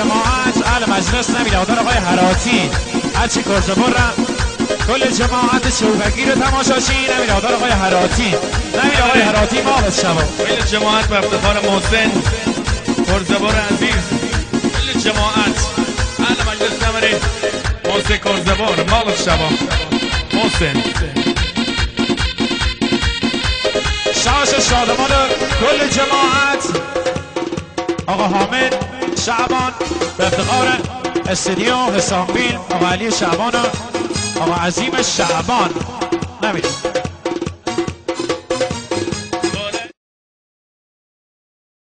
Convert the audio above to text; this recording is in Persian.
مجلس نمیره اتار آقای حراتی هرچی کرزه برم کل جماعت شوفگیر تماشاشی نمیره اتار آقای حراتی نمیره آقای حراتی ما به شبا کل جماعت و افتخار محسن. کرزبار عزیز. کل جماعت اهل مجلس نمره محسن کرزبار مال شبا محسن. شاش شادمان کل جماعت. آقا حامد. شعبان به افتخار استودیو حسام بیل آقا علی شعبان و آقا عظیم شعبان. نمیده